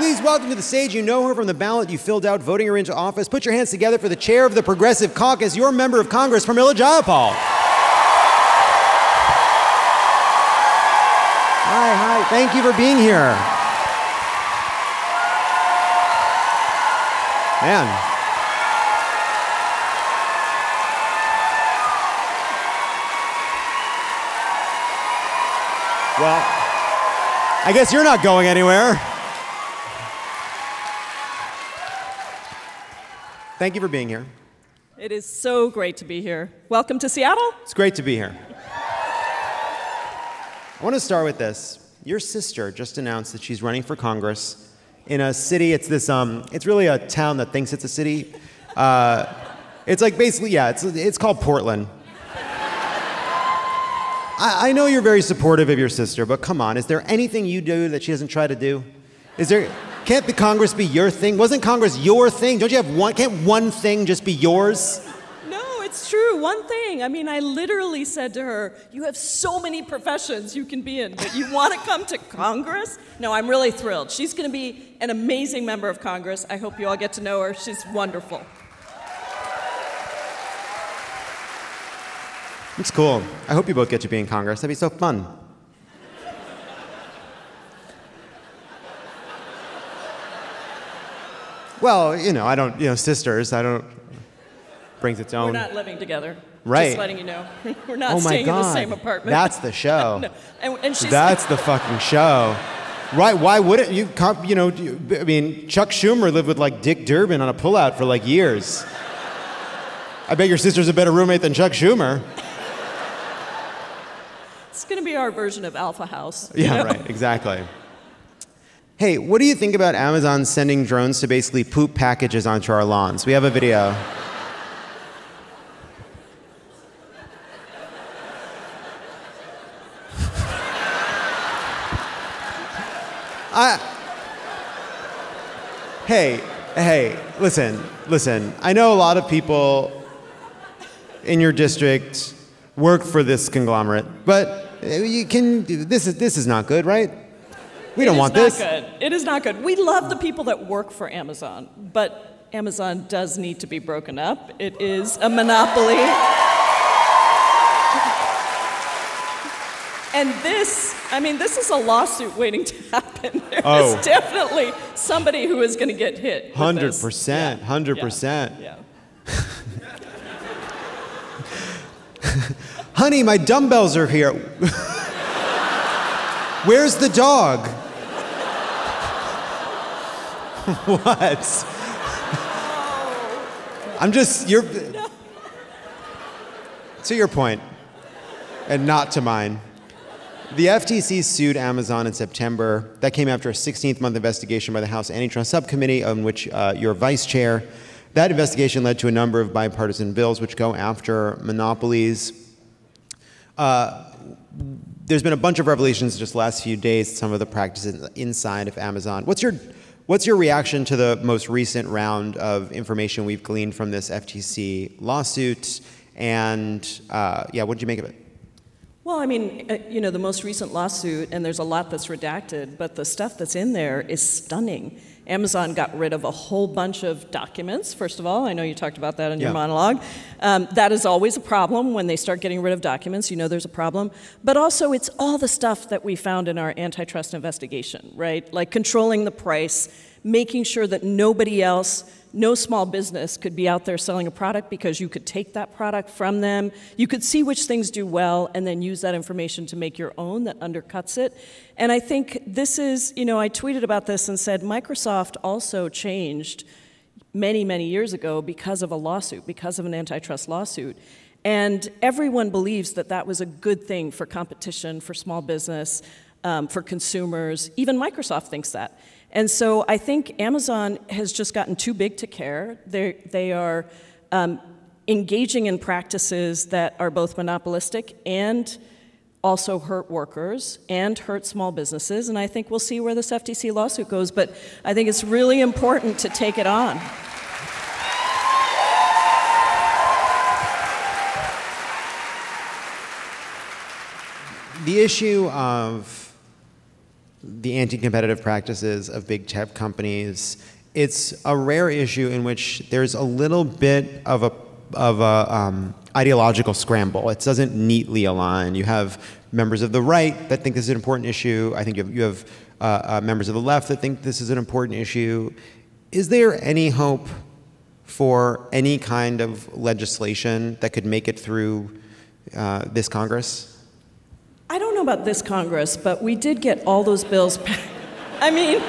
Please welcome to the stage. You know her from the ballot you filled out voting her into office. Put your hands together for the chair of the Progressive Caucus, your member of Congress from Pramila Jayapal. Hi, hi. Thank you for being here. Man. Well, I guess you're not going anywhere. Thank you for being here. It is so great to be here. Welcome to Seattle. It's great to be here. I want to start with this. Your sister just announced that she's running for Congress in a city. It's this. Um, it's really a town that thinks it's a city. Uh, it's like basically, yeah. It's it's called Portland. I, I know you're very supportive of your sister, but come on, is there anything you do that she doesn't try to do? Is there? Can't the Congress be your thing? Wasn't Congress your thing? Don't you have one? Can't one thing just be yours? No, it's true. One thing. I mean, I literally said to her, You have so many professions you can be in, but you want to come to Congress? No, I'm really thrilled. She's going to be an amazing member of Congress. I hope you all get to know her. She's wonderful. It's cool. I hope you both get to be in Congress. That'd be so fun. Well, you know, I don't, you know, sisters, I don't, brings its own. We're not living together. Right. Just letting you know. We're not oh staying God. in the same apartment. That's the show. no. and, and she's That's the fucking show. Right, why wouldn't you, comp- you know, you- I mean, Chuck Schumer lived with like Dick Durbin on a pullout for like years. I bet your sister's a better roommate than Chuck Schumer. It's going to be our version of Alpha House. Yeah, know? right, exactly. Hey, what do you think about Amazon sending drones to basically poop packages onto our lawns? We have a video. I, hey, hey, listen, listen. I know a lot of people in your district work for this conglomerate, but you can. This is this is not good, right? We don't want this. Good. It is not good. We love the people that work for Amazon, but Amazon does need to be broken up. It is a monopoly. And this, I mean, this is a lawsuit waiting to happen. There is Oh. definitely somebody who is going to get hit. 100%. Yeah. hundred Yeah. percent. Yeah. Honey, my dumbbells are here. Where's the dog? what? I'm just you're to your point, and not to mine. The FTC sued Amazon in September. That came after a 16th month investigation by the House Antitrust Subcommittee, on which uh, you're vice chair. That investigation led to a number of bipartisan bills which go after monopolies. Uh, there's been a bunch of revelations just last few days, some of the practices inside of Amazon. What's your, what's your reaction to the most recent round of information we've gleaned from this FTC lawsuit? And uh, yeah, what did you make of it? Well, I mean, uh, you know, the most recent lawsuit, and there's a lot that's redacted, but the stuff that's in there is stunning. Amazon got rid of a whole bunch of documents, first of all. I know you talked about that in your monologue. Um, that is always a problem when they start getting rid of documents. You know there's a problem. But also, it's all the stuff that we found in our antitrust investigation, right? Like controlling the price, making sure that nobody else no small business could be out there selling a product because you could take that product from them. You could see which things do well and then use that information to make your own that undercuts it. And I think this is, you know, I tweeted about this and said Microsoft also changed many, many years ago because of a lawsuit, because of an antitrust lawsuit. And everyone believes that that was a good thing for competition, for small business, um, for consumers. Even Microsoft thinks that. And so I think Amazon has just gotten too big to care. They're, they are um, engaging in practices that are both monopolistic and also hurt workers and hurt small businesses. And I think we'll see where this FTC lawsuit goes. But I think it's really important to take it on. The issue of the anti-competitive practices of big tech companies. It's a rare issue in which there's a little bit of a of a um, ideological scramble. It doesn't neatly align. You have members of the right that think this is an important issue. I think you have, you have uh, uh, members of the left that think this is an important issue. Is there any hope for any kind of legislation that could make it through uh, this Congress? Know about this Congress, but we did get all those bills. I mean,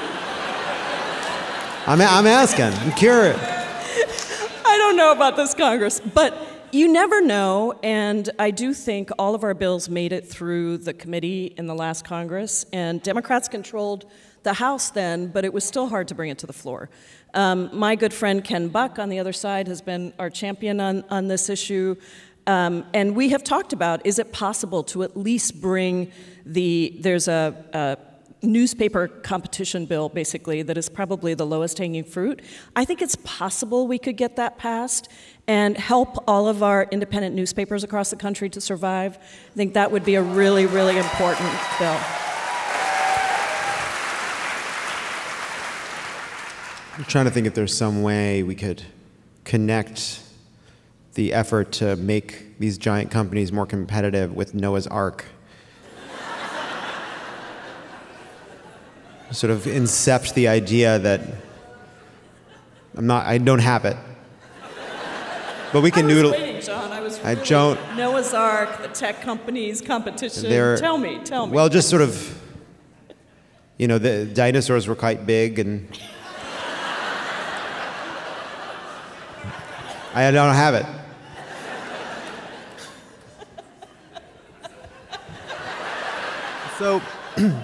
I'm, I'm asking. I'm curious. I don't know about this Congress, but you never know, and I do think all of our bills made it through the committee in the last Congress, and Democrats controlled the House then, but it was still hard to bring it to the floor. Um, my good friend Ken Buck on the other side has been our champion on, on this issue. Um, and we have talked about is it possible to at least bring the, there's a, a newspaper competition bill, basically, that is probably the lowest hanging fruit. I think it's possible we could get that passed and help all of our independent newspapers across the country to survive. I think that would be a really, really important bill. I'm trying to think if there's some way we could connect the effort to make these giant companies more competitive with Noah's Ark. sort of incept the idea that I'm not, I don't have it. But we can I was noodle. Waiting, John. I was. I don't- Noah's Ark, the tech companies competition. Tell me, tell me. Well, just sort of, you know, the dinosaurs were quite big and. I don't have it. So,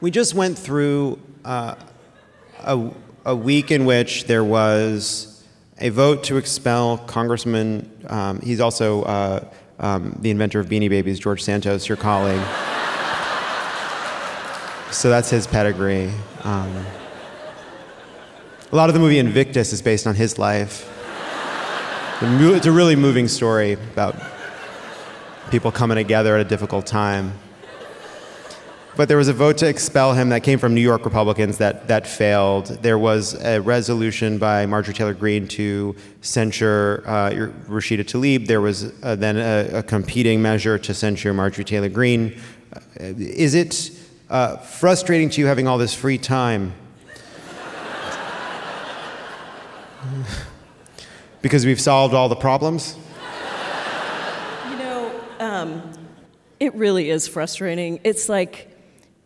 we just went through uh, a, a week in which there was a vote to expel Congressman, um, he's also uh, um, the inventor of Beanie Babies, George Santos, your colleague. so that's his pedigree. Um, a lot of the movie Invictus is based on his life. It's a really moving story about people coming together at a difficult time. But there was a vote to expel him that came from New York Republicans that, that failed. There was a resolution by Marjorie Taylor Greene to censure uh, Rashida Tlaib. There was uh, then a, a, competing measure to censure Marjorie Taylor Greene. Uh, is it uh, frustrating to you having all this free time? because we've solved all the problems? You know, um, it really is frustrating. It's like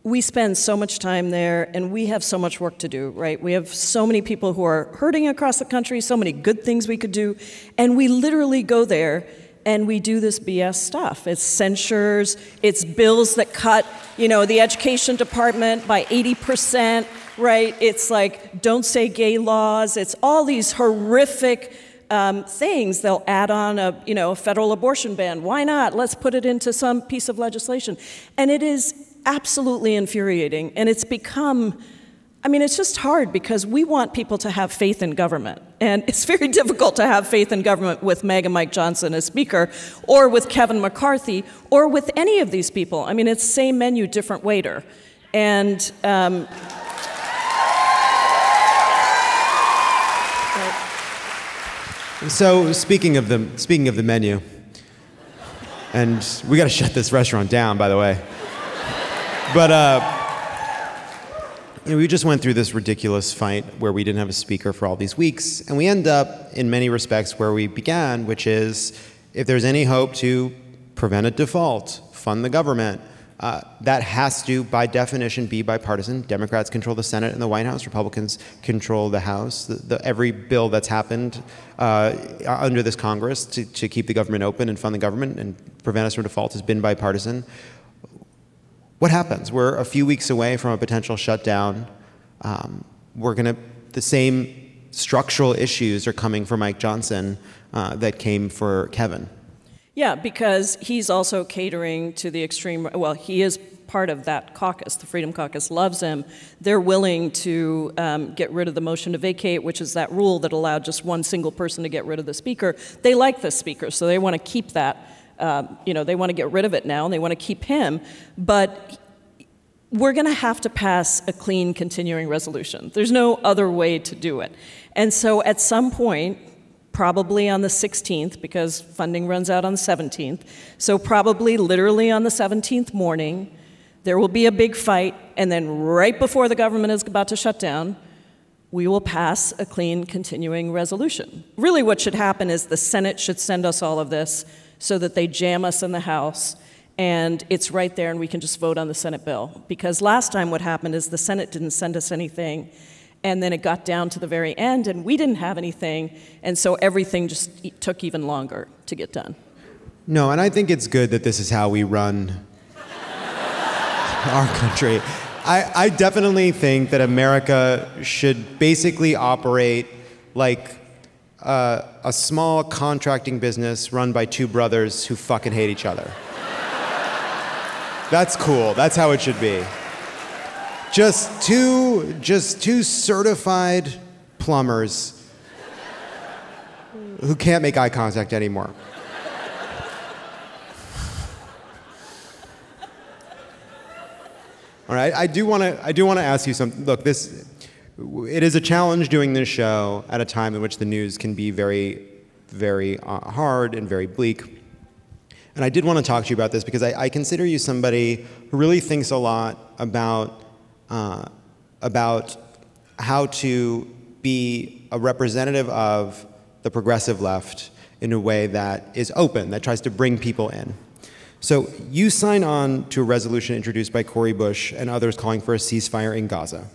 we spend so much time there and we have so much work to do, right? We have so many people who are hurting across the country, so many good things we could do, and we literally go there and we do this BS stuff. It's censures, it's bills that cut, you know, the education department by 80%, right? It's like don't say gay laws. It's all these horrific um, things. They'll add on a, you know, a federal abortion ban. Why not? Let's put it into some piece of legislation. And it is absolutely infuriating. And it's become, I mean, it's just hard because we want people to have faith in government. And it's very difficult to have faith in government with MAGA Mike Johnson as Speaker, or with Kevin McCarthy, or with any of these people. I mean, it's same menu, different waiter. And, um, So speaking of the speaking of the menu, and we got to shut this restaurant down, by the way. But uh, you know, we just went through this ridiculous fight where we didn't have a speaker for all these weeks, and we end up in many respects where we began, which is if there's any hope to prevent a default, fund the government, uh, that has to, by definition, be bipartisan. Democrats control the Senate and the White House. Republicans control the House. The, the, every bill that's happened uh, under this Congress to, to keep the government open and fund the government and prevent us from default has been bipartisan. What happens? We're a few weeks away from a potential shutdown. Um, we're going to, the same structural issues are coming for Mike Johnson uh, that came for Kevin. Yeah, because he's also catering to the extreme, well, he is part of that caucus. The Freedom Caucus loves him. They're willing to um, get rid of the motion to vacate, which is that rule that allowed just one single person to get rid of the speaker. They like the speaker, so they want to keep that. Uh, you know, they want to get rid of it now, and they want to keep him. But we're going to have to pass a clean continuing resolution. There's no other way to do it. And so at some point, probably on the 16th, because funding runs out on the 17th, so probably literally on the 17th morning, there will be a big fight, and then right before the government is about to shut down, we will pass a clean continuing resolution. Really, what should happen is the Senate should send us all of this so that they jam us in the House and it's right there and we can just vote on the Senate bill. Because last time what happened is the Senate didn't send us anything and then it got down to the very end and we didn't have anything and so everything just took even longer to get done. No, and I think it's good that this is how we run our country. I, I definitely think that America should basically operate like uh, a small contracting business run by two brothers who fucking hate each other. That's cool. That's how it should be. Just two, just two certified plumbers who can't make eye contact anymore. All right, I do want to. I do want to ask you something. Look, this it is a challenge doing this show at a time in which the news can be very, very uh, hard and very bleak. And I did want to talk to you about this because I, I consider you somebody who really thinks a lot about, uh, about how to be a representative of the progressive left in a way that is open, that tries to bring people in. So you sign on to a resolution introduced by Cori Bush and others calling for a ceasefire in Gaza.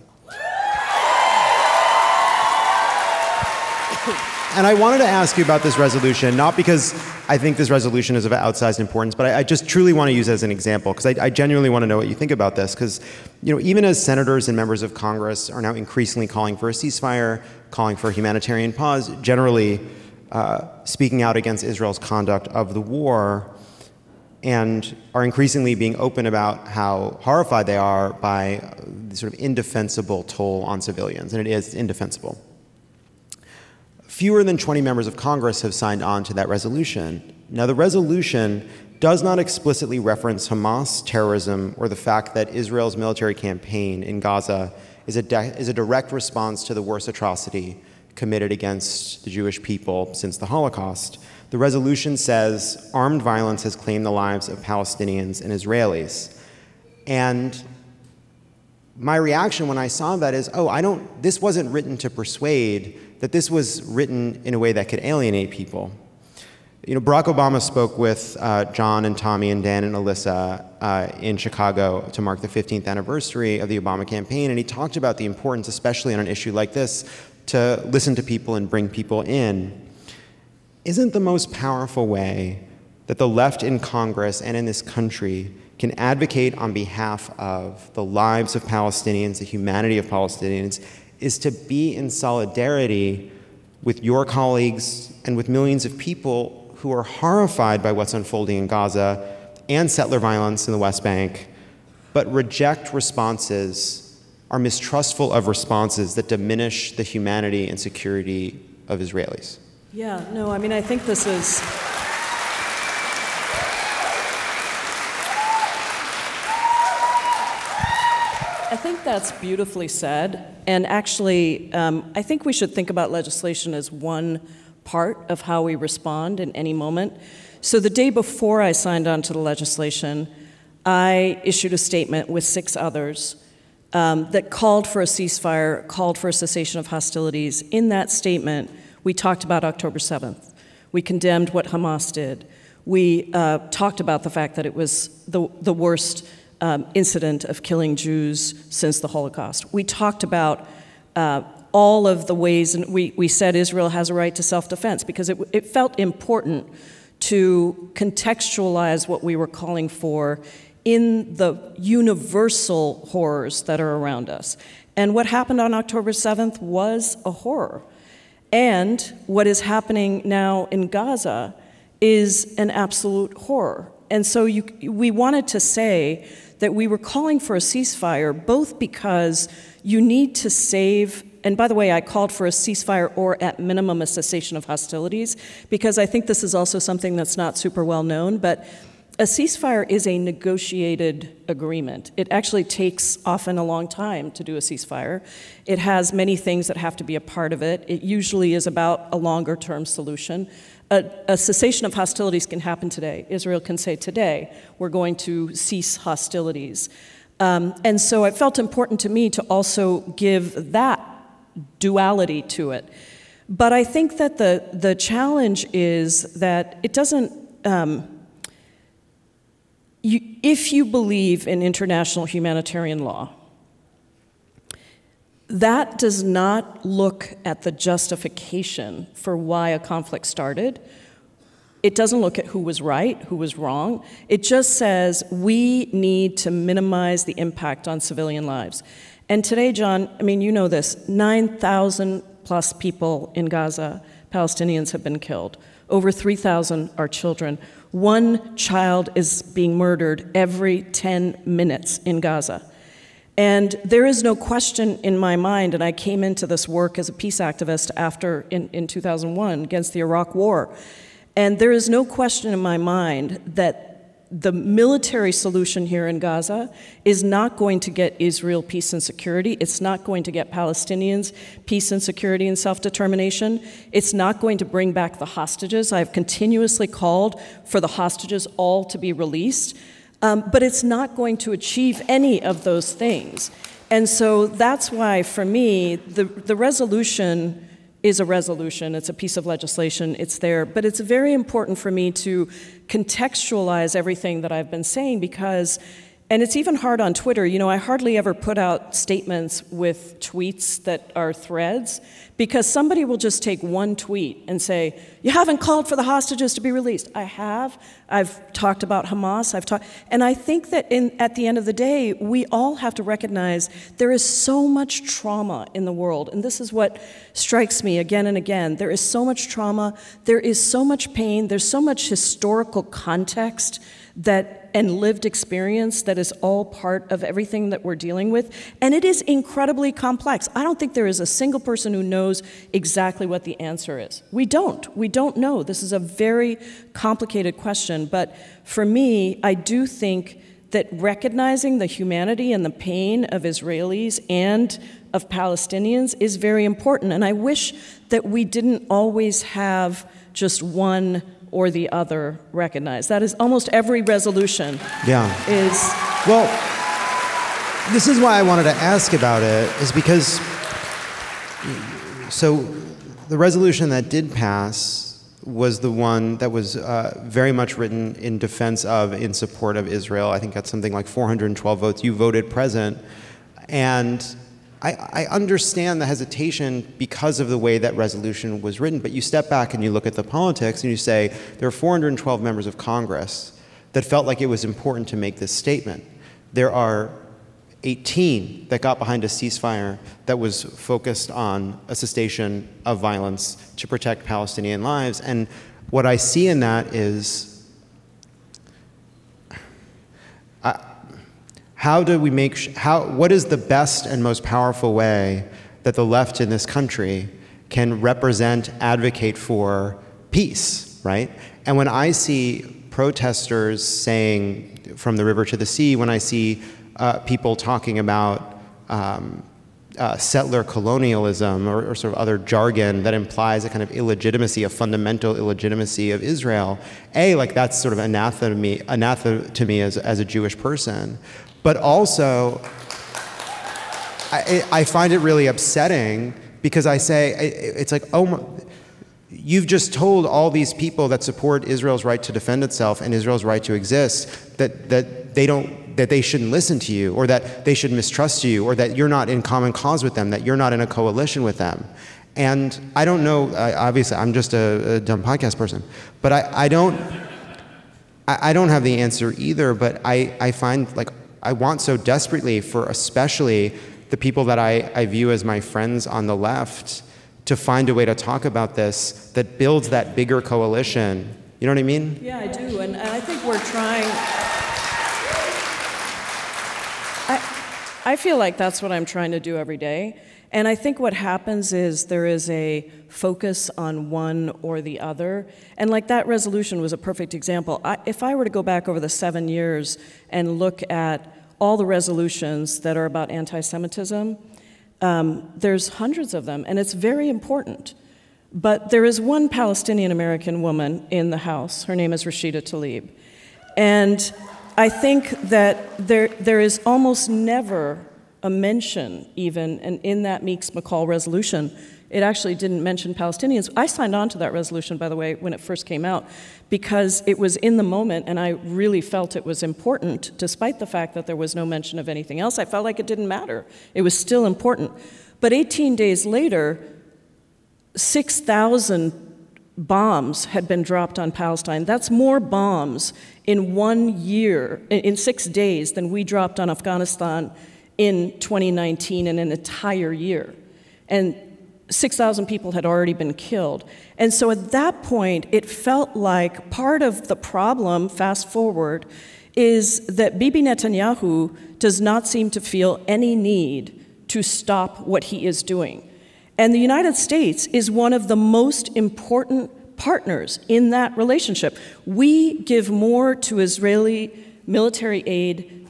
And I wanted to ask you about this resolution, not because I think this resolution is of outsized importance, but I, I just truly want to use it as an example, because I, I, genuinely want to know what you think about this. Because, you know, even as senators and members of Congress are now increasingly calling for a ceasefire, calling for a humanitarian pause, generally uh, speaking out against Israel's conduct of the war, and are increasingly being open about how horrified they are by the sort of indefensible toll on civilians, and it is indefensible. Fewer than 20 members of Congress have signed on to that resolution. Now, the resolution does not explicitly reference Hamas terrorism or the fact that Israel's military campaign in Gaza is a, is a direct response to the worst atrocity committed against the Jewish people since the Holocaust. The resolution says armed violence has claimed the lives of Palestinians and Israelis. And my reaction when I saw that is, oh, I don't, this wasn't written to persuade that this was written in a way that could alienate people. You know, Barack Obama spoke with uh, John and Tommy and Dan and Alyssa uh, in Chicago to mark the 15th anniversary of the Obama campaign, and he talked about the importance, especially on an issue like this, to listen to people and bring people in. Isn't the most powerful way that the left in Congress and in this country can advocate on behalf of the lives of Palestinians, the humanity of Palestinians, is to be in solidarity with your colleagues and with millions of people who are horrified by what's unfolding in Gaza and settler violence in the West Bank, but reject responses, are mistrustful of responses that diminish the humanity and security of Israelis. Yeah, no, I mean, I think this is. That's beautifully said. And actually, um, I think we should think about legislation as one part of how we respond in any moment. So the day before I signed on to the legislation, I issued a statement with six others um, that called for a ceasefire, called for a cessation of hostilities. In that statement, we talked about October 7th. We condemned what Hamas did. We uh, talked about the fact that it was the, the worst um, incident of killing Jews since the Holocaust. We talked about uh, all of the ways, and we, we said Israel has a right to self defense because it, it felt important to contextualize what we were calling for in the universal horrors that are around us. And what happened on October 7th was a horror. And what is happening now in Gaza is an absolute horror. And so you, we wanted to say that we were calling for a ceasefire both because you need to save and by the way, I called for a ceasefire or at minimum a cessation of hostilities because I think this is also something that's not super well known. But a ceasefire is a negotiated agreement. It actually takes often a long time to do a ceasefire. It has many things that have to be a part of it. It usually is about a longer term solution. A, a, cessation of hostilities can happen today. Israel can say today, we're going to cease hostilities. Um, and so it felt important to me to also give that duality to it. But I think that the, the challenge is that it doesn't. Um, you, if you believe in international humanitarian law, that does not look at the justification for why a conflict started. It doesn't look at who was right, who was wrong. It just says we need to minimize the impact on civilian lives. And today, John, I mean, you know this 9,000 plus people in Gaza, Palestinians, have been killed. Over 3,000 are children. One child is being murdered every 10 minutes in Gaza. And there is no question in my mind, and I came into this work as a peace activist after in, in 2001 against the Iraq War. And there is no question in my mind that the military solution here in Gaza is not going to get Israel peace and security. It's not going to get Palestinians peace and security and self determination. It's not going to bring back the hostages. I've continuously called for the hostages all to be released. Um, but it's not going to achieve any of those things. And so that's why, for me, the, the resolution is a resolution, it's a piece of legislation, it's there. But it's very important for me to contextualize everything that I've been saying because and it's even hard on Twitter. You know, I hardly ever put out statements with tweets that are threads because somebody will just take one tweet and say, You haven't called for the hostages to be released. I have. I've talked about Hamas. I've talked. And I think that in, at the end of the day, we all have to recognize there is so much trauma in the world. And this is what strikes me again and again. There is so much trauma. There is so much pain. There's so much historical context that and lived experience that is all part of everything that we're dealing with. And it is incredibly complex. I don't think there is a single person who knows exactly what the answer is. We don't. We don't know. This is a very complicated question. But for me i do think that recognizing the humanity and the pain of israelis and of palestinians is very important. And i wish that we didn't always have just one or the other recognized. That is almost every resolution. Yeah. Is well. This is why I wanted to ask about it, is because so the resolution that did pass was the one that was uh, very much written in defense of, in support of Israel. I think that's something like 412 votes. You voted present, and I, I, understand the hesitation because of the way that resolution was written, but you step back and you look at the politics and you say there are 412 members of Congress that felt like it was important to make this statement. There are 18 that got behind a ceasefire that was focused on a cessation of violence to protect Palestinian lives. And what I see in that is how do we make how what is the best and most powerful way that the left in this country can represent advocate for peace right? And when i see protesters saying from the river to the sea when i see uh, people talking about um, uh, settler colonialism or, or, sort of other jargon that implies a kind of illegitimacy, a fundamental illegitimacy of Israel. A, like that's sort of anathema to me, anathema to me as, as a Jewish person. But also, I, I find it really upsetting because I say, it's like, oh, my, you've just told all these people that support Israel's right to defend itself and Israel's right to exist that, that they don't that they shouldn't listen to you or that they should mistrust you or that you're not in common cause with them that you're not in a coalition with them and i don't know obviously i'm just a, a dumb podcast person but i, I don't I, I don't have the answer either but I, I find like I want so desperately for especially the people that I, I view as my friends on the left to find a way to talk about this that builds that bigger coalition. You know what I mean? Yeah, I do. And, and I think we're trying. I, feel like that's what I'm trying to do every day. And I think what happens is there is a focus on one or the other. And like that resolution was a perfect example. I, if I were to go back over the seven years and look at all the resolutions that are about anti Semitism, um, there's hundreds of them, and it's very important. But there is one Palestinian American woman in the House. Her name is Rashida Tlaib. And I think that there, there is almost never a mention, even, and in that Meeks McCall resolution, it actually didn't mention Palestinians. I signed on to that resolution, by the way, when it first came out, because it was in the moment and I really felt it was important, despite the fact that there was no mention of anything else. I felt like it didn't matter. It was still important. But 18 days later, 6,000 bombs had been dropped on Palestine. That's more bombs in one year, in six days, than we dropped on Afghanistan in 2019 in an entire year. And 6,000 people had already been killed. And so at that point, it felt like part of the problem, fast forward, is that Bibi Netanyahu does not seem to feel any need to stop what he is doing. And the United States is one of the most important partners in that relationship. We give more to Israeli military aid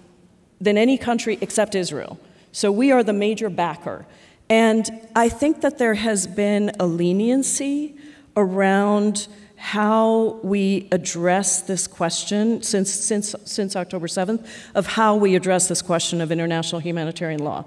than any country except Israel. So we are the major backer. And I think that there has been a leniency around how we address this question since, since, since October 7th of how we address this question of international humanitarian law.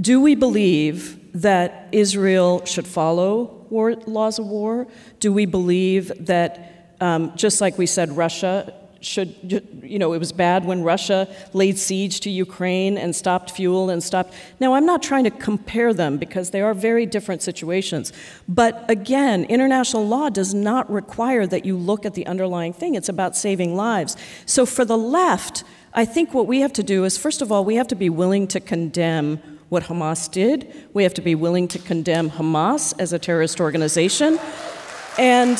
Do we believe that Israel should follow war, laws of war? Do we believe that, um, just like we said, Russia should, you know, it was bad when Russia laid siege to Ukraine and stopped fuel and stopped. Now, I'm not trying to compare them because they are very different situations. But again, international law does not require that you look at the underlying thing, it's about saving lives. So for the left, I think what we have to do is, first of all, we have to be willing to condemn what Hamas did. We have to be willing to condemn Hamas as a terrorist organization. And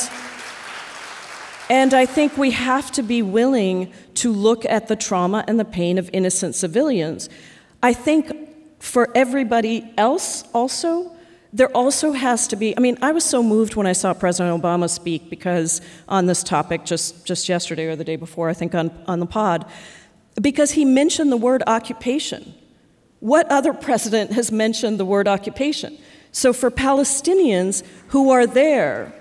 and I think we have to be willing to look at the trauma and the pain of innocent civilians. I think for everybody else also, there also has to be, I mean, I was so moved when I saw President Obama speak because on this topic just, just yesterday or the day before, I think on, on the pod, because he mentioned the word occupation. What other president has mentioned the word occupation? So for Palestinians who are there,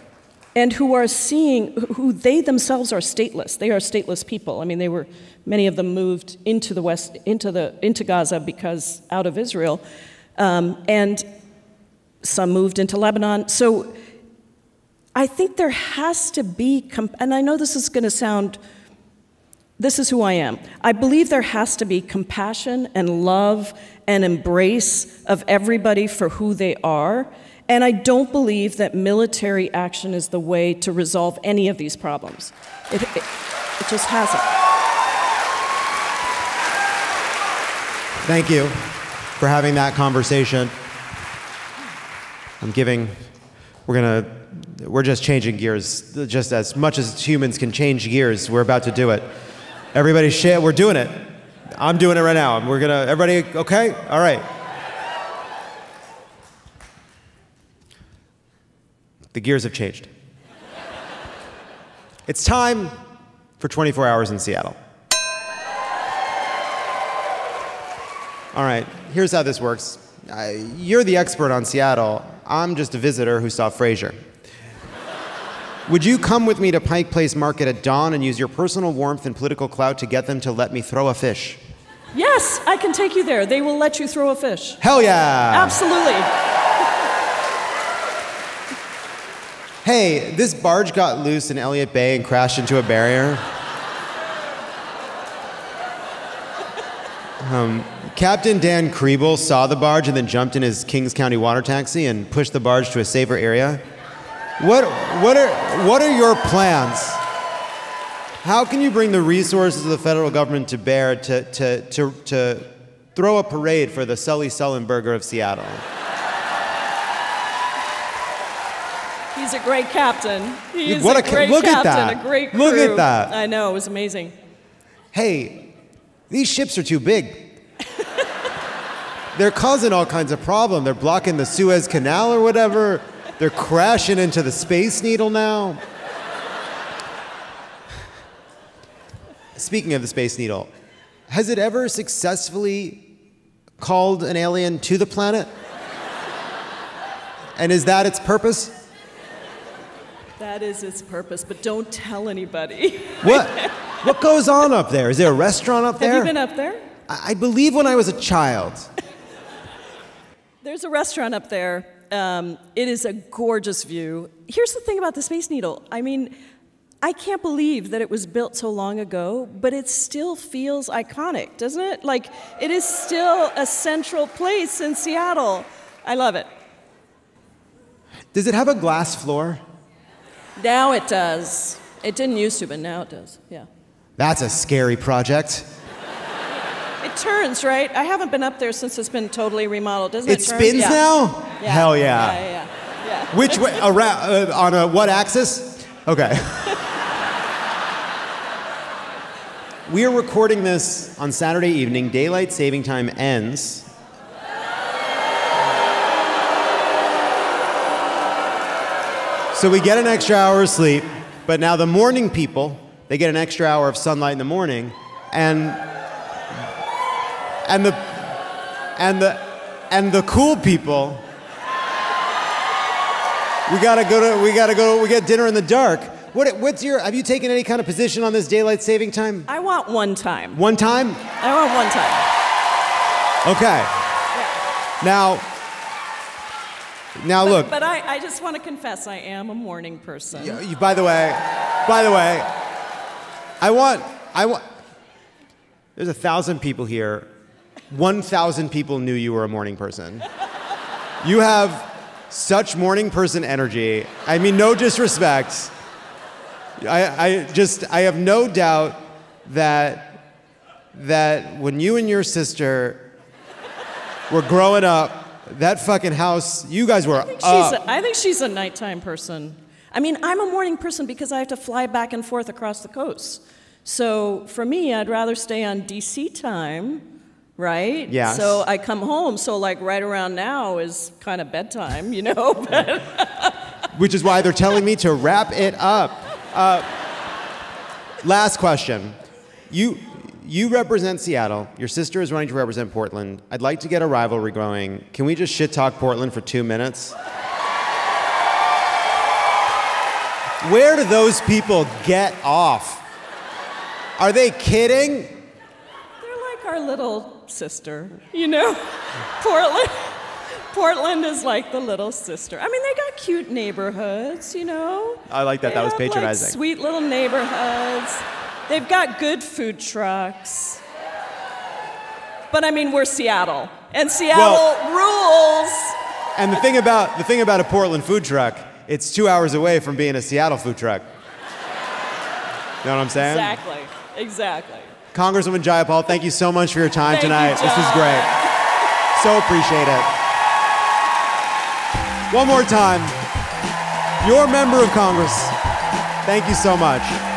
and who are seeing, who they themselves are stateless. They are stateless people. I mean, they were, many of them moved into the West, into, the, into Gaza because out of Israel, um, and some moved into Lebanon. So I think there has to be, and I know this is going to sound, this is who I am. I believe there has to be compassion and love and embrace of everybody for who they are and I don't believe that military action is the way to resolve any of these problems. It, it, it just hasn't. Thank you for having that conversation. I'm giving, we're gonna, we're just changing gears. Just as much as humans can change gears, we're about to do it. Everybody, shit, we're doing it. I'm doing it right now. We're gonna, everybody, okay? All right. The gears have changed. it's time for 24 hours in Seattle. All right, here's how this works. Uh, you're the expert on Seattle. I'm just a visitor who saw Frasier. Would you come with me to Pike Place Market at dawn and use your personal warmth and political clout to get them to let me throw a fish? Yes, I can take you there. They will let you throw a fish. Hell yeah! Absolutely. hey, this barge got loose in Elliott Bay and crashed into a barrier. Um, Captain Dan Kriebel saw the barge and then jumped in his Kings County water taxi and pushed the barge to a safer area. What, what, are, what are your plans? How can you bring the resources of the federal government to bear to, to, to, to throw a parade for the Sully Sullenberger of Seattle? He's a great captain. He's what a, a great look captain, at that. a great crew. Look at that. I know, it was amazing. Hey, these ships are too big. they're causing all kinds of problem. They're blocking the Suez Canal or whatever. They're crashing into the Space Needle now. Speaking of the Space Needle, has it ever successfully called an alien to the planet? And is that its purpose? That is its purpose, but don't tell anybody. What? what goes on up there? Is there a restaurant up there? Have you been up there? I I believe when I was a child. There's a restaurant up there. Um, it is a gorgeous view. Here's the thing about the Space Needle. I mean, I can't believe that it was built so long ago, but it still feels iconic, doesn't it? Like, it is still a central place in Seattle. I love it. Does it have a glass floor? Now it does. It didn't used to, but now it does. Yeah. That's a scary project. It turns, right? I haven't been up there since it's been totally remodeled, doesn't it? It turn? spins Yeah. now? Yeah. Hell yeah. Yeah, yeah, yeah. Which way? Around, uh, on a what axis? Okay. we are recording this on Saturday evening. Daylight saving time ends. So we get an extra hour of sleep, but now the morning people, they get an extra hour of sunlight in the morning, and and the and the and the cool people we gotta go to. We gotta go. We get dinner in the dark. What? What's your? Have you taken any kind of position on this daylight saving time? I want one time. One time. I want one time. Okay. Now. Now But, look. but I, I just want to confess, I am a morning person. you- by the way. By the way. I want. I want. There's a thousand people here. One thousand people knew you were a morning person. You have such morning person energy. I mean, no disrespect. I, I just, I have no doubt that, that when you and your sister were growing up, that fucking house, you guys were I think, up. she's a, I think she's a nighttime person. I mean, I'm a morning person because I have to fly back and forth across the coast. So for me, I'd rather stay on DC time, right? Yes. So I come home, so like right around now is kind of bedtime, you know? Which is why they're telling me to wrap it up. Uh, last question. You, you represent Seattle. Your sister is running to represent Portland. I'd like to get a rivalry going. Can we just shit talk Portland for two minutes? Where do those people get off? Are they kidding? they're like our little sister, you know? Portland. Portland is like the little sister. I mean, they got cute neighborhoods, you know? I like that. They That was have, like, patronizing. sweet little neighborhoods. They've got good food trucks. But I mean, we're Seattle, and Seattle rules. And the thing about the thing about a Portland food truck, it's two hours away from being a Seattle food truck. You know what I'm saying? Exactly. Exactly. Congresswoman Jayapal, thank you so much for your time Thank you, tonight. this is great. So appreciate it. One more time. Your member of Congress. Thank you so much.